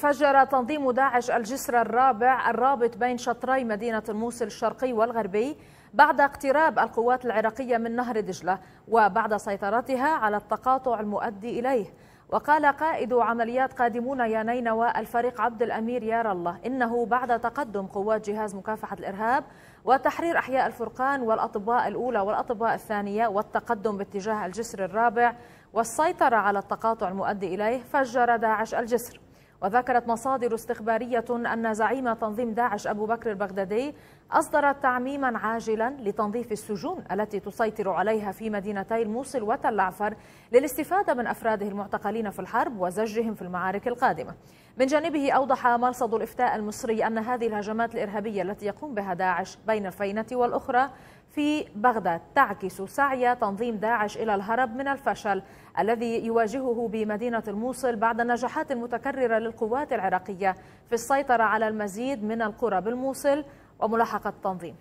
فجر تنظيم داعش الجسر الرابع الرابط بين شطري مدينة الموصل الشرقي والغربي بعد اقتراب القوات العراقية من نهر دجلة وبعد سيطرتها على التقاطع المؤدي إليه. وقال قائد عمليات قادمون يا نينوى الفريق عبد الأمير يار الله إنه بعد تقدم قوات جهاز مكافحة الإرهاب وتحرير أحياء الفرقان والأطباء الأولى والأطباء الثانية والتقدم باتجاه الجسر الرابع والسيطرة على التقاطع المؤدي إليه فجر داعش الجسر. وذكرت مصادر استخبارية أن زعيم تنظيم داعش أبو بكر البغدادي أصدر تعميما عاجلا لتنظيف السجون التي تسيطر عليها في مدينتي الموصل وتل عفر للاستفادة من أفراده المعتقلين في الحرب وزجهم في المعارك القادمة. من جانبه أوضح مرصد الإفتاء المصري أن هذه الهجمات الإرهابية التي يقوم بها داعش بين الفينة والأخرى في بغداد تعكس سعي تنظيم داعش إلى الهرب من الفشل الذي يواجهه بمدينة الموصل بعد النجاحات المتكررة للقوات العراقية في السيطرة على المزيد من القرى بالموصل وملاحقة التنظيم.